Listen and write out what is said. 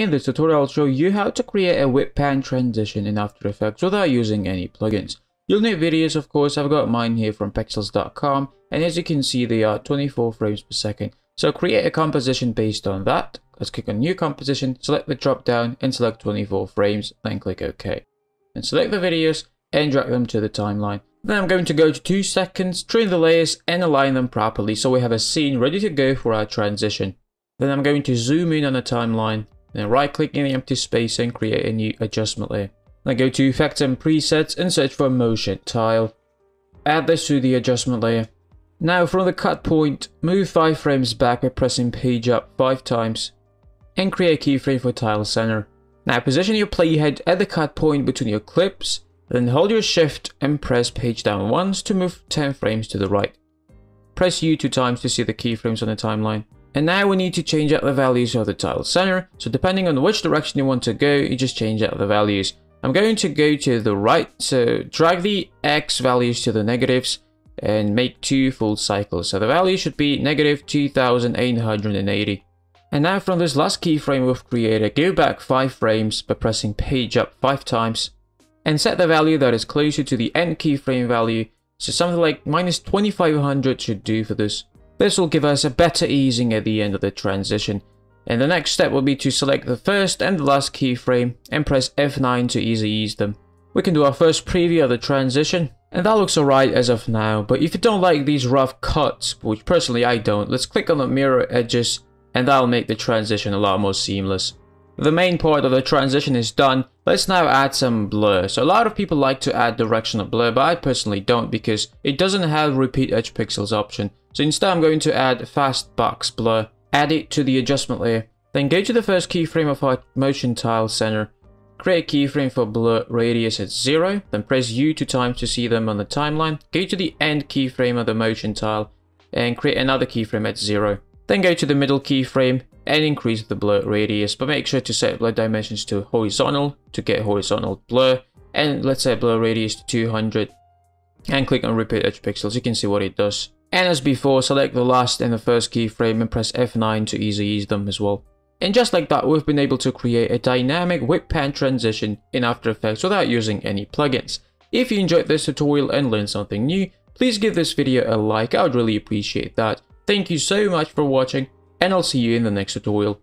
In this tutorial I'll show you how to create a whip pan transition in After Effects without using any plugins. You'll need videos of course, I've got mine here from pexels.com and as you can see they are 24 frames per second. So create a composition based on that. Let's click on new composition, select the drop down and select 24 frames, then click OK. And select the videos and drag them to the timeline. Then I'm going to go to 2 seconds, trim the layers and align them properly so we have a scene ready to go for our transition. Then I'm going to zoom in on the timeline, then right click in the empty space and create a new adjustment layer. Then go to Effects and Presets and search for Motion Tile. Add this to the adjustment layer. Now from the cut point, move 5 frames back by pressing page up 5 times and create a keyframe for tile center. Now position your playhead at the cut point between your clips then hold your shift and press page down once to move 10 frames to the right. Press U two times to see the keyframes on the timeline. And now we need to change out the values of the tile center, so depending on which direction you want to go, you just change out the values. I'm going to go to the right, so drag the X values to the negatives and make two full cycles. So the value should be negative 2880. And now from this last keyframe we've created, go back 5 frames by pressing page up 5 times and set the value that is closer to the end keyframe value, so something like minus 2500 should do for this. This will give us a better easing at the end of the transition. And the next step will be to select the first and the last keyframe and press F9 to easy ease them. We can do our first preview of the transition, and that looks alright as of now, but if you don't like these rough cuts, which personally I don't, let's click on the mirror edges and that'll make the transition a lot more seamless. The main part of the transition is done. Let's now add some blur. So a lot of people like to add directional blur, but I personally don't because it doesn't have repeat edge pixels option. So instead I'm going to add fast box blur. Add it to the adjustment layer. Then go to the first keyframe of our motion tile center. Create a keyframe for blur radius at 0, then press U two times to see them on the timeline. Go to the end keyframe of the motion tile and create another keyframe at 0. Then go to the middle keyframe and increase the blur radius, but make sure to set blur dimensions to horizontal to get horizontal blur, and let's set blur radius to 200, and click on repeat edge pixels, you can see what it does. And as before, select the last and the first keyframe and press F9 to easy ease them as well. And just like that, we've been able to create a dynamic whip pan transition in After Effects without using any plugins. If you enjoyed this tutorial and learned something new, please give this video a like, I would really appreciate that. Thank you so much for watching, and I'll see you in the next tutorial.